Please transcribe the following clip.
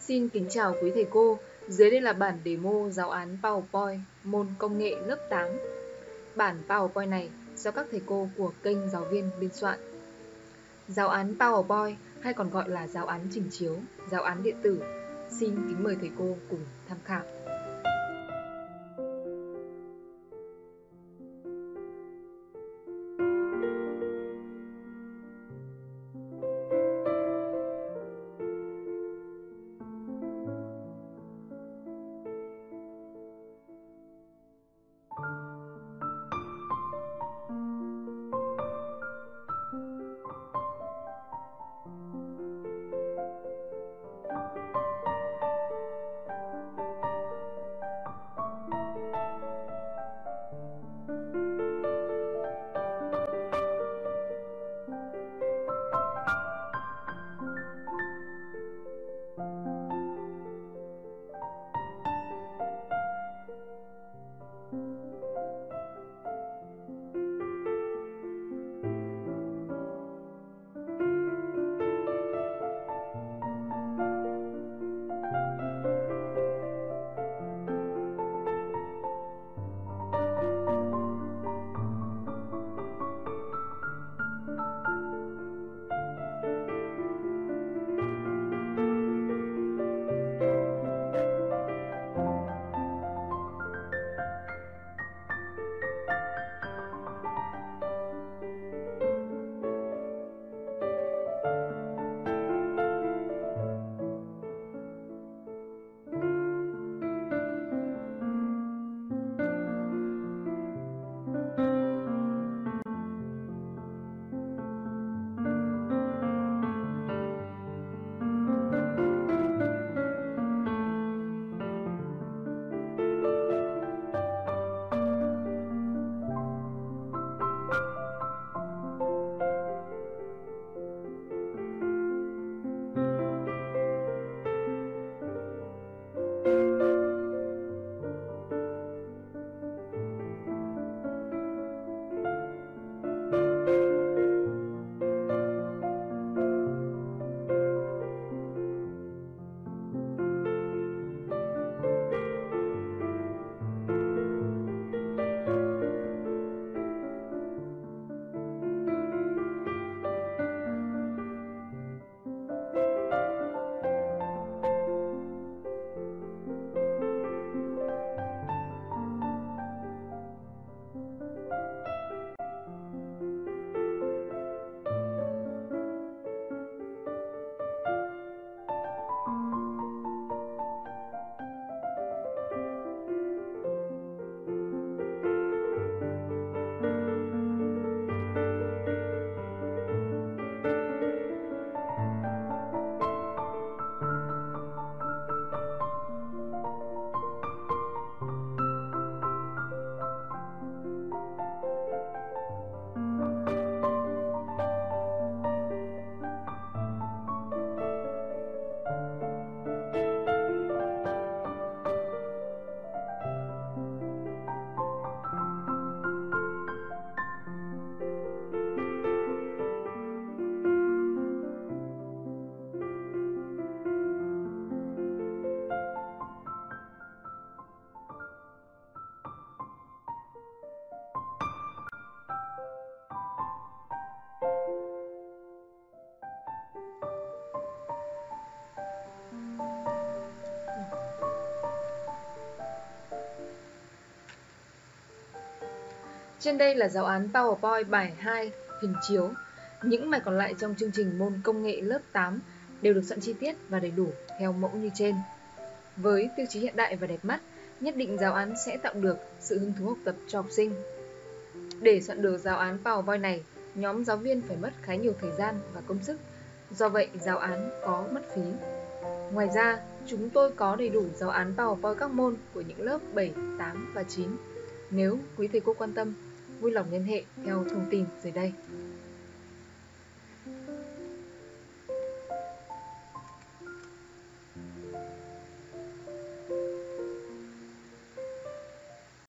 Xin kính chào quý thầy cô, dưới đây là bản demo giáo án PowerPoint môn công nghệ lớp 8. Bản PowerPoint này do các thầy cô của kênh giáo viên biên soạn. Giáo án PowerPoint hay còn gọi là giáo án trình chiếu, giáo án điện tử. Xin kính mời thầy cô cùng tham khảo. Trên đây là giáo án PowerPoint bài 2 hình chiếu. Những bài còn lại trong chương trình môn công nghệ lớp 8 đều được soạn chi tiết và đầy đủ theo mẫu như trên. Với tiêu chí hiện đại và đẹp mắt, nhất định giáo án sẽ tạo được sự hứng thú học tập cho học sinh. Để soạn được giáo án PowerPoint này, nhóm giáo viên phải mất khá nhiều thời gian và công sức. Do vậy, giáo án có mất phí. Ngoài ra, chúng tôi có đầy đủ giáo án PowerPoint các môn của những lớp 7, 8 và 9. Nếu quý thầy cô quan tâm, vui lòng liên hệ theo thông tin dưới đây.